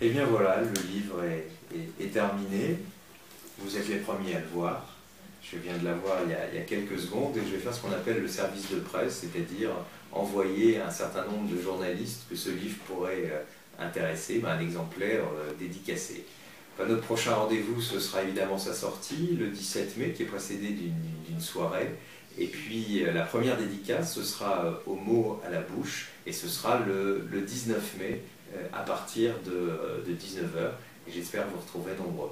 Et bien voilà, le livre est, terminé. Vous êtes les premiers à le voir. Je viens de l'avoir il, y a- il y a quelques secondes et je vais faire ce qu'on appelle le service de presse, c'est-à-dire envoyer un certain nombre de journalistes que ce livre pourrait euh, intéresser ben, un exemplaire euh, dédicacé. Enfin, notre prochain rendez-vous, ce sera évidemment sa sortie, le 17 mai, qui est précédé d'une soirée. Et puis euh, la première dédicace, ce sera au mot à la bouche, et ce sera le, le 19 mai euh, à partir de, euh, de 19h. Et j'espère vous retrouver nombreux.